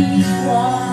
you are.